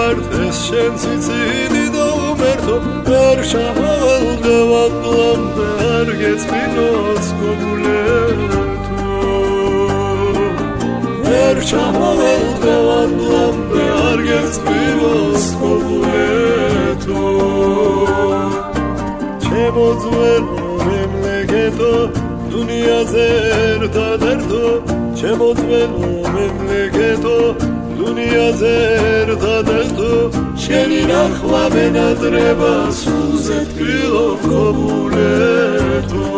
partes scienzizi do merto per chaval de vaglam per gets pinos cobuleto per chaval de vaglam per gets pinos cobuleto چه بزور مملکتو دنیا زر تا در تو چه დუნიაზე ერთადერთო შენი ნახვა მენადრება სულზე თბილო კომულეთო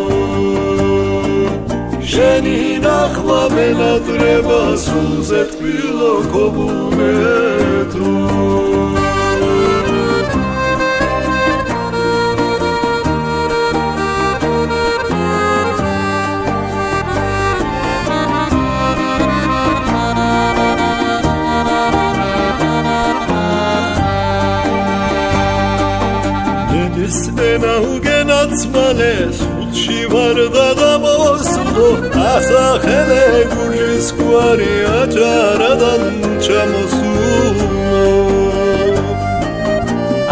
შენი ნახვა მენადრება სულზე თბილო კომულეთო ენა უგენაც მალე სულში ვარ და დამოსულო ასახელე გულის კვარი აჭარადან ჩამოსულო.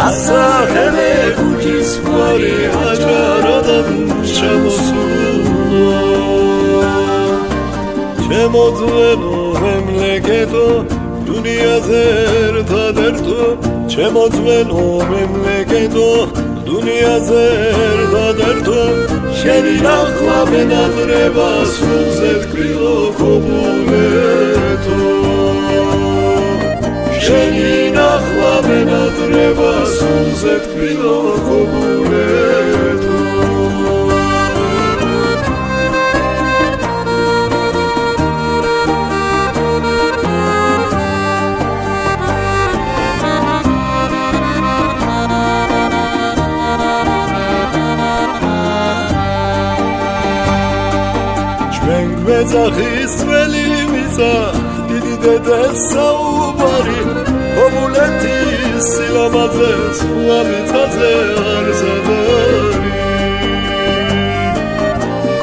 ასახელე გულის კვარი აჭარადან ჩამოსულო. შემოძვენო მემლეკეთო დუნიაზე ერთადერთო შემოძვენო მემლეკეთო დუნიაზე ერთადერთო შენი ნახვა მენადრება სულზე თკრილო კომუნეთო შენი ნახვა მენადრება სულზე თკრილო კომუნეთო მეძახის ძველი მიწა დიდი დედეს საუბარი კომულეთის სილამაზეს უამიწაზე არ ზადარი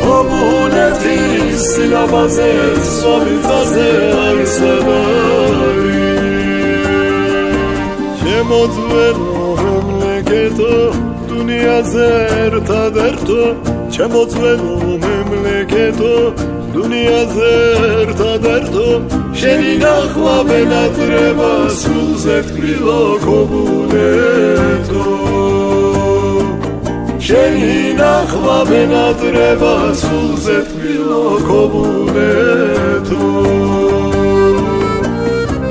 კომულეთის სილამაზეს უამიწაზე არ ზადარი შემოძვენო მემლეკეთო დუნიაზე ერთადერთო. შემოძვენო მემლეკეთო დუნიაზე ერთადერთო შენი ნახვა მენატრება სულზე თკრილო კომუნეთო შენი ნახვა მენატრება სულზე თკრილო კომუნეთო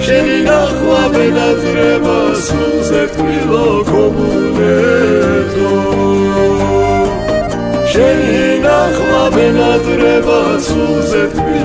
შენი ნახვა მენატრება სულზე თკრილო კომუნეთო შენი მენადრება სულზე თქვი